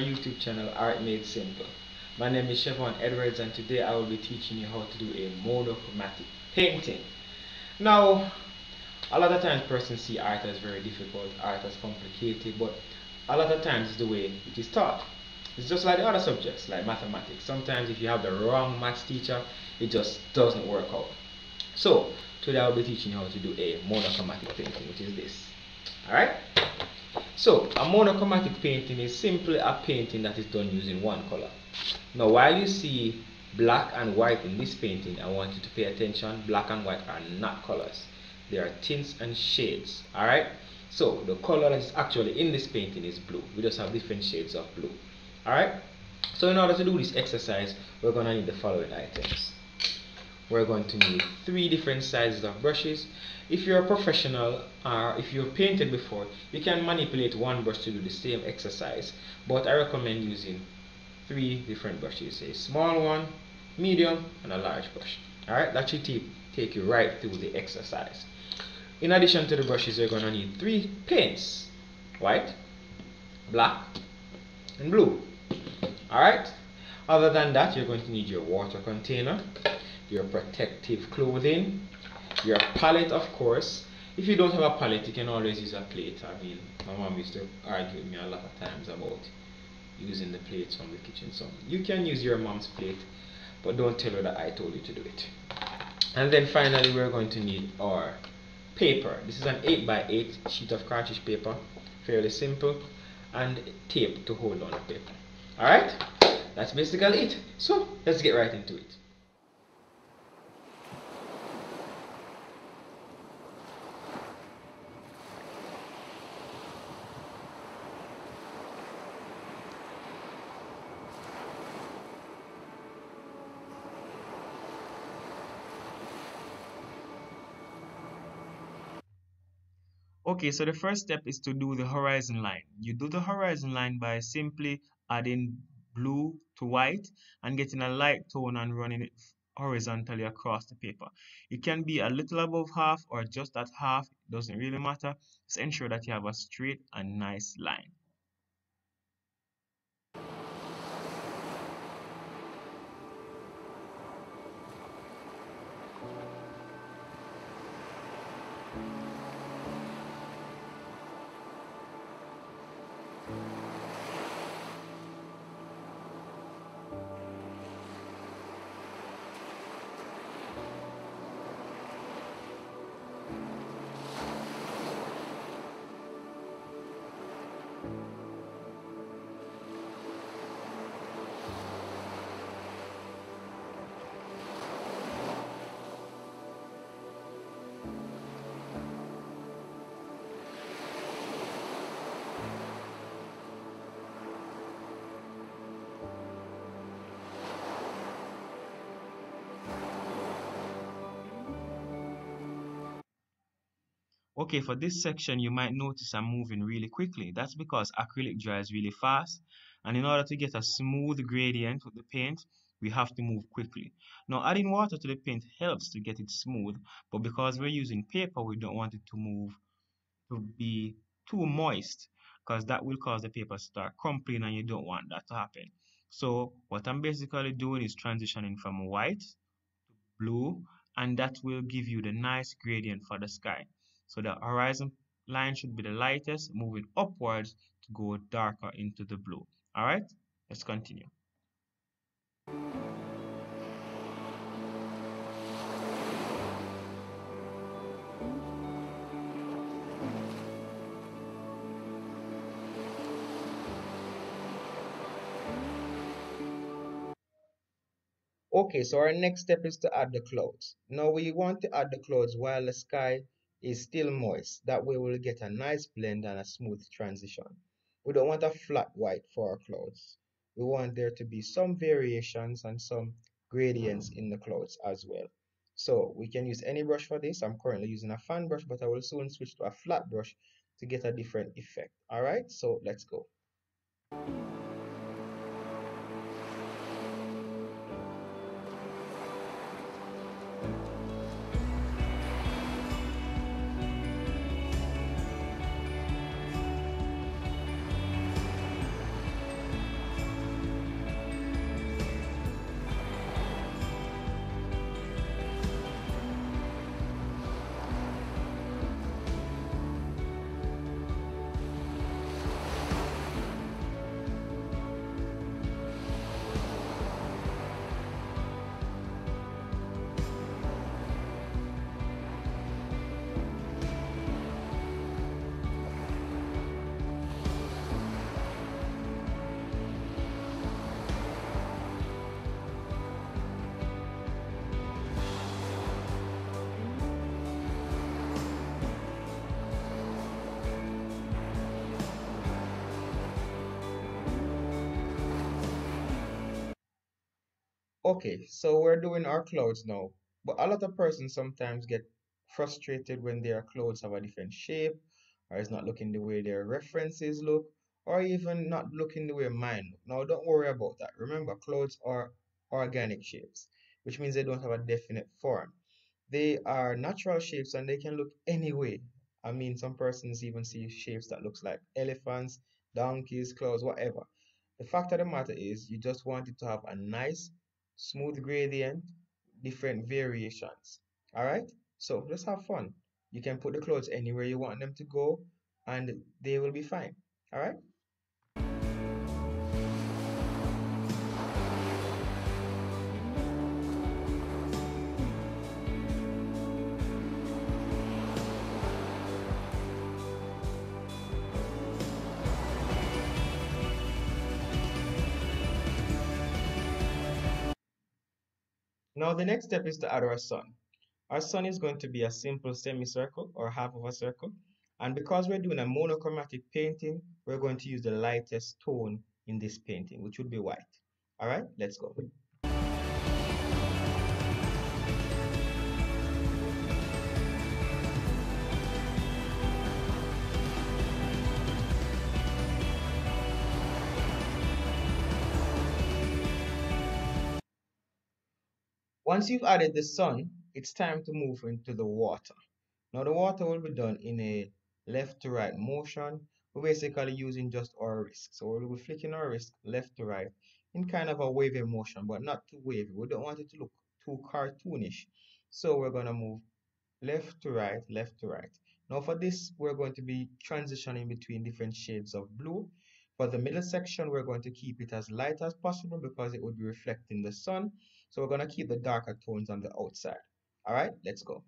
YouTube channel Art Made Simple. My name is Shevon Edwards and today I will be teaching you how to do a monochromatic painting. Now, a lot of times persons see art as very difficult, art as complicated, but a lot of times it's the way it is taught. It's just like the other subjects, like mathematics. Sometimes if you have the wrong maths teacher, it just doesn't work out. So, today I will be teaching you how to do a monochromatic painting, which is this. Alright? So, a monochromatic painting is simply a painting that is done using one color. Now, while you see black and white in this painting, I want you to pay attention. Black and white are not colors. They are tints and shades. Alright? So, the color that is actually in this painting is blue. We just have different shades of blue. Alright? So, in order to do this exercise, we're going to need the following items we're going to need three different sizes of brushes. If you're a professional or if you've painted before you can manipulate one brush to do the same exercise. But I recommend using three different brushes a small one medium and a large brush. Alright that should take you right through the exercise. In addition to the brushes you're going to need three paints white black and blue. Alright other than that you're going to need your water container your protective clothing, your palette of course. If you don't have a palette, you can always use a plate. I mean, my mom used to argue with me a lot of times about using the plates from the kitchen. So you can use your mom's plate, but don't tell her that I told you to do it. And then finally, we're going to need our paper. This is an 8 by 8 sheet of cartridge paper, fairly simple, and tape to hold on the paper. Alright, that's basically it. So let's get right into it. Okay, so the first step is to do the horizon line. You do the horizon line by simply adding blue to white and getting a light tone and running it horizontally across the paper. It can be a little above half or just at half, it doesn't really matter. Just ensure that you have a straight and nice line. Okay, for this section, you might notice I'm moving really quickly. That's because acrylic dries really fast. And in order to get a smooth gradient with the paint, we have to move quickly. Now, adding water to the paint helps to get it smooth. But because we're using paper, we don't want it to move to be too moist. Because that will cause the paper to start crumpling and you don't want that to happen. So, what I'm basically doing is transitioning from white to blue. And that will give you the nice gradient for the sky. So the horizon line should be the lightest, moving upwards to go darker into the blue. All right, let's continue. Okay, so our next step is to add the clouds. Now we want to add the clouds while the sky is still moist. That way we'll get a nice blend and a smooth transition. We don't want a flat white for our clouds. We want there to be some variations and some gradients in the clouds as well. So we can use any brush for this. I'm currently using a fan brush, but I will soon switch to a flat brush to get a different effect. All right, so let's go. Okay, so we're doing our clouds now, but a lot of persons sometimes get frustrated when their clouds have a different shape, or it's not looking the way their references look, or even not looking the way mine look. Now, don't worry about that. Remember, clouds are organic shapes, which means they don't have a definite form. They are natural shapes and they can look any way. I mean, some persons even see shapes that looks like elephants, donkeys, clouds, whatever. The fact of the matter is, you just want it to have a nice smooth gradient, different variations. All right, so just have fun. You can put the clothes anywhere you want them to go and they will be fine. All right. Now the next step is to add our sun. Our sun is going to be a simple semicircle or half of a circle. And because we're doing a monochromatic painting, we're going to use the lightest tone in this painting, which would be white. All right, let's go. Once you've added the sun, it's time to move into the water. Now the water will be done in a left to right motion. We're basically using just our wrist. So we'll be flicking our wrist left to right in kind of a wavy motion, but not too wavy. We don't want it to look too cartoonish. So we're going to move left to right, left to right. Now for this, we're going to be transitioning between different shades of blue. For the middle section, we're going to keep it as light as possible because it would be reflecting the sun. So we're going to keep the darker tones on the outside. All right, let's go.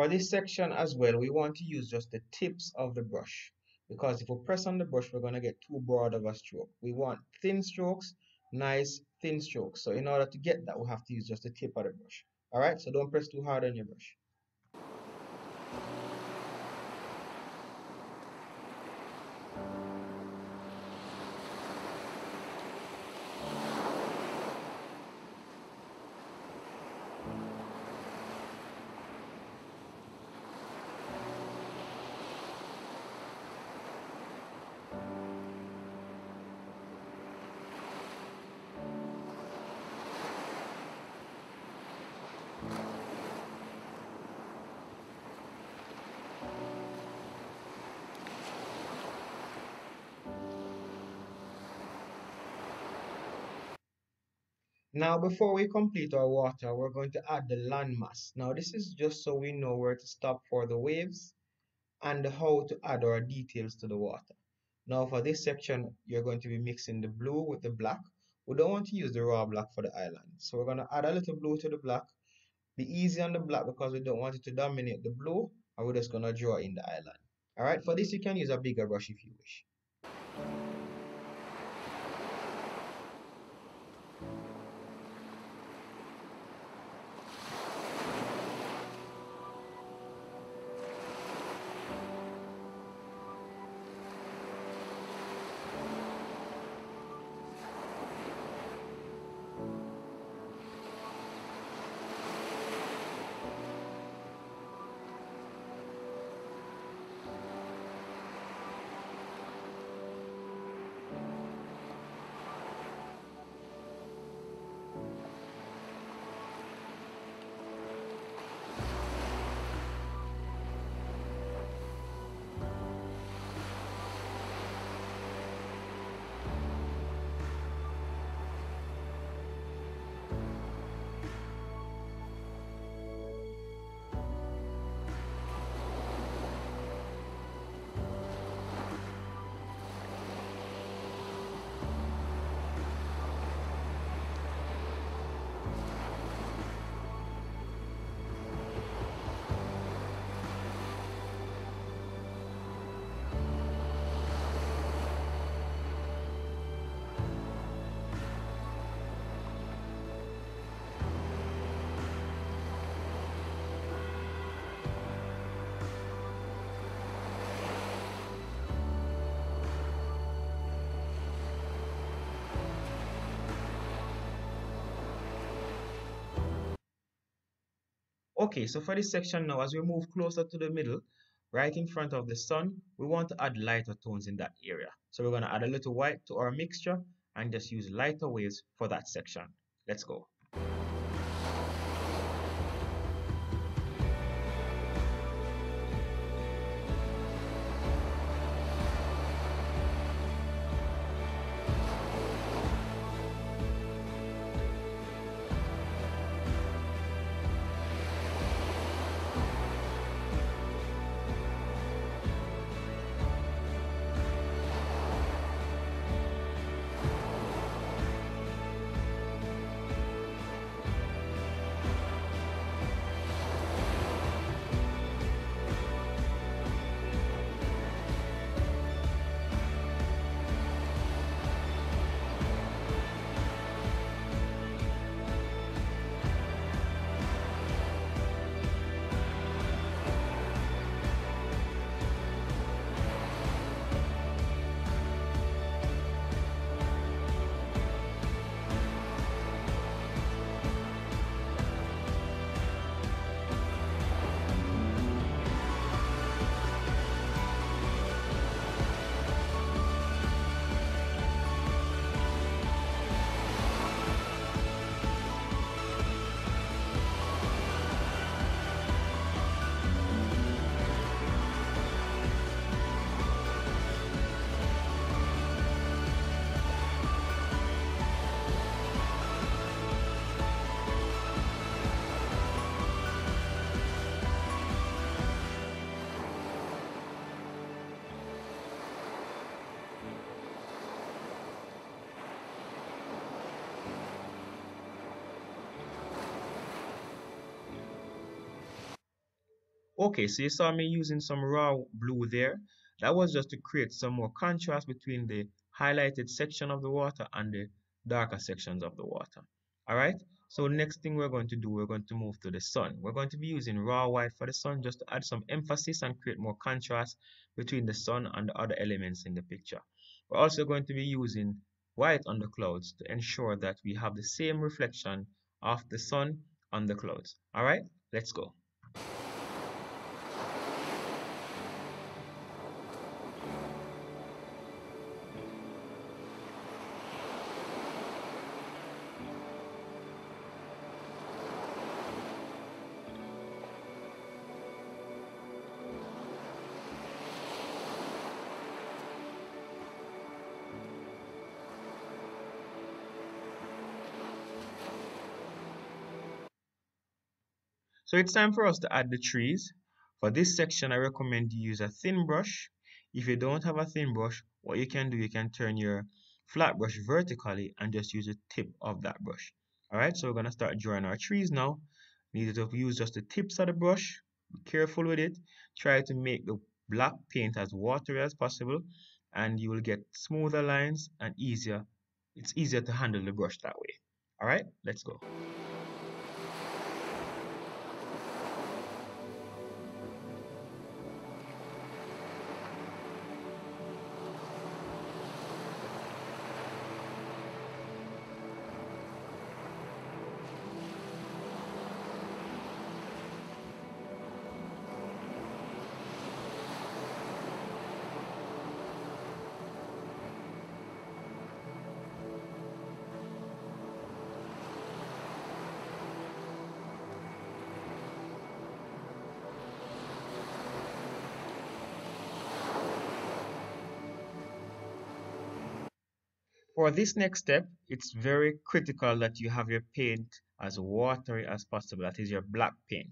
For this section as well, we want to use just the tips of the brush because if we press on the brush, we're going to get too broad of a stroke. We want thin strokes, nice thin strokes. So in order to get that, we have to use just the tip of the brush. All right, so don't press too hard on your brush. Now, before we complete our water, we're going to add the landmass. Now, this is just so we know where to stop for the waves and how to add our details to the water. Now for this section, you're going to be mixing the blue with the black. We don't want to use the raw black for the island. So we're going to add a little blue to the black. Be easy on the black because we don't want it to dominate the blue. And we're just going to draw in the island. Alright, for this you can use a bigger brush if you wish. Okay, so for this section now, as we move closer to the middle, right in front of the sun, we want to add lighter tones in that area. So we're going to add a little white to our mixture and just use lighter waves for that section. Let's go. Okay, so you saw me using some raw blue there. That was just to create some more contrast between the highlighted section of the water and the darker sections of the water. Alright, so next thing we're going to do, we're going to move to the sun. We're going to be using raw white for the sun just to add some emphasis and create more contrast between the sun and the other elements in the picture. We're also going to be using white on the clouds to ensure that we have the same reflection of the sun on the clouds. Alright, let's go. So it's time for us to add the trees. For this section, I recommend you use a thin brush. If you don't have a thin brush, what you can do, you can turn your flat brush vertically and just use the tip of that brush. Alright, so we're going to start drawing our trees now. Need to use just the tips of the brush. Be careful with it. Try to make the black paint as watery as possible and you will get smoother lines and easier. It's easier to handle the brush that way. Alright, let's go. For this next step, it's very critical that you have your paint as watery as possible. That is your black paint.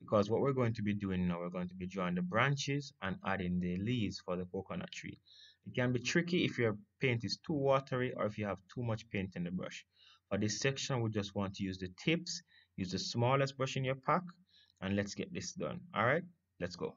Because what we're going to be doing now, we're going to be drawing the branches and adding the leaves for the coconut tree. It can be tricky if your paint is too watery or if you have too much paint in the brush. For this section, we just want to use the tips, use the smallest brush in your pack, and let's get this done. Alright, let's go.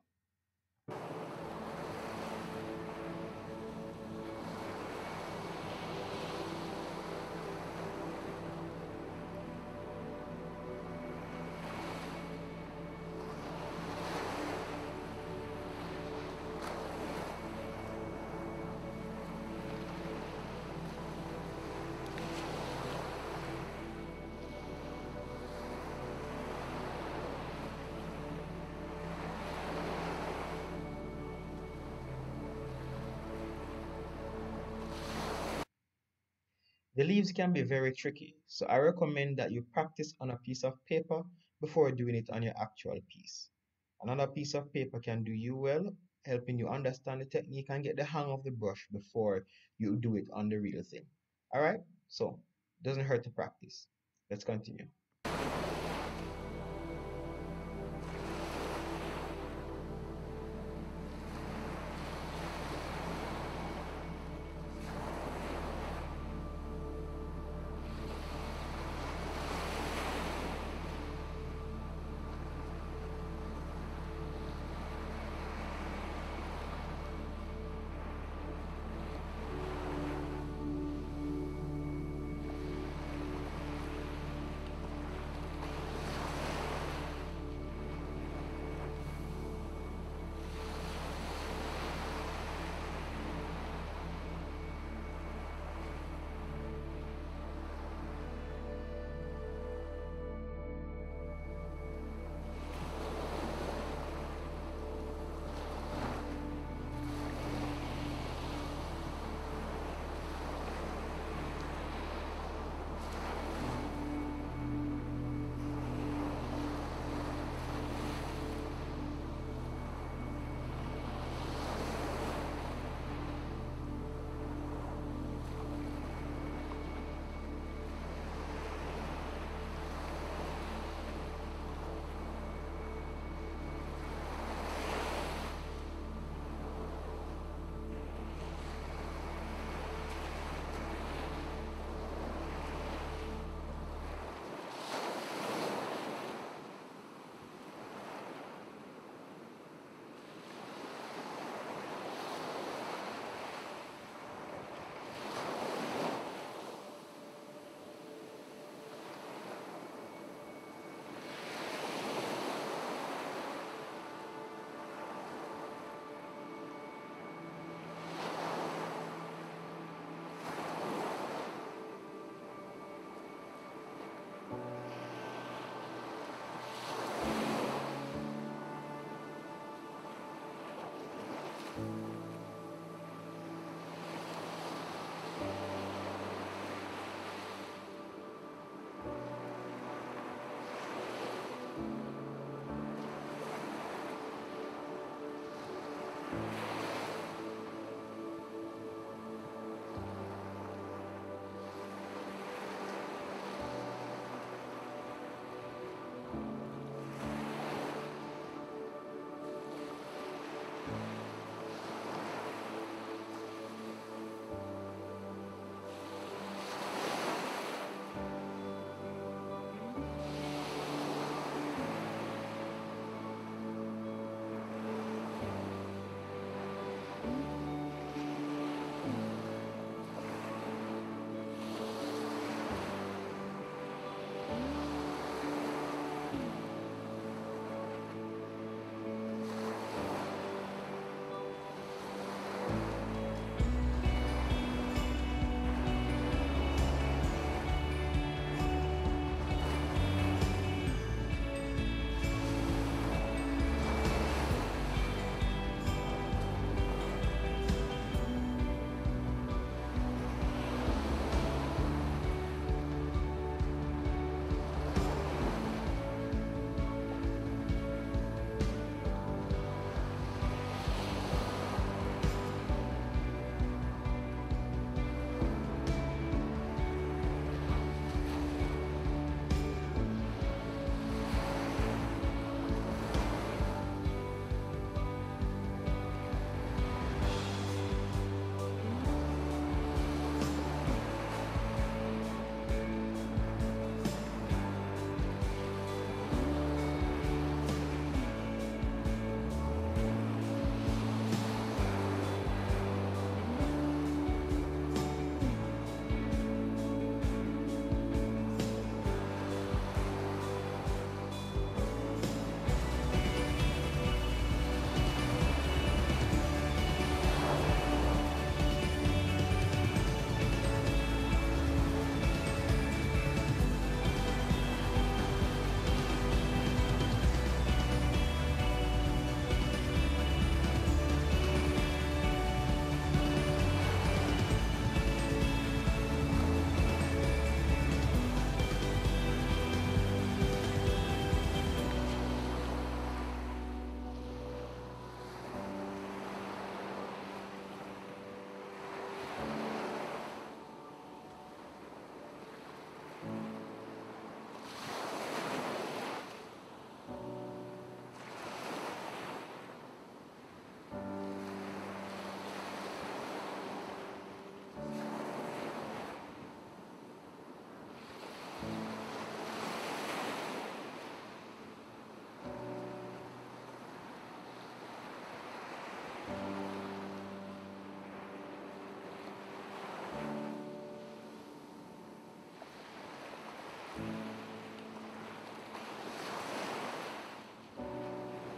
The leaves can be very tricky, so I recommend that you practice on a piece of paper before doing it on your actual piece. Another piece of paper can do you well, helping you understand the technique and get the hang of the brush before you do it on the real thing. Alright, so doesn't hurt to practice. Let's continue.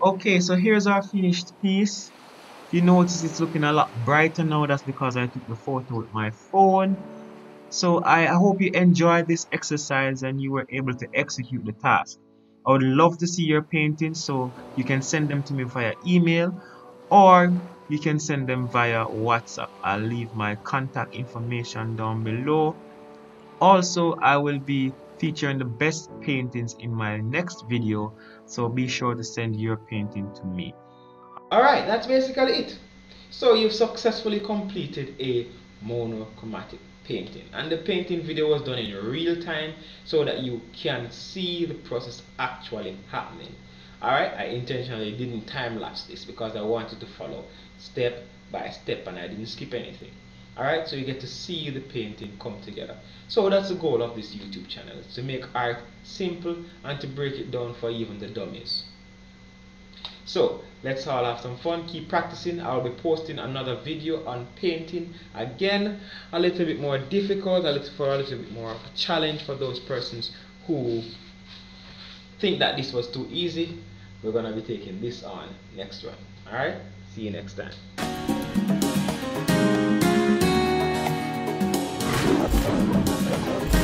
Okay so here's our finished piece. You notice it's looking a lot brighter now. That's because I took the photo with my phone. So I, hope you enjoyed this exercise and you were able to execute the task. I would love to see your paintings so you can send them to me via email or you can send them via WhatsApp. I'll leave my contact information down below. Also I will be featuring the best paintings in my next video so be sure to send your painting to me. Alright that's basically it. So you've successfully completed a monochromatic painting. And the painting video was done in real time so that you can see the process actually happening. Alright I intentionally didn't time lapse this because I wanted to follow step by step and I didn't skip anything alright so you get to see the painting come together. So that's the goal of this YouTube channel to make art simple and to break it down for even the dummies. So let's all have some fun keep practicing. I'll be posting another video on painting again. A little bit more difficult a little for a little bit more of a challenge for those persons who think that this was too easy. We're gonna be taking this on next one alright see you next time なるほど。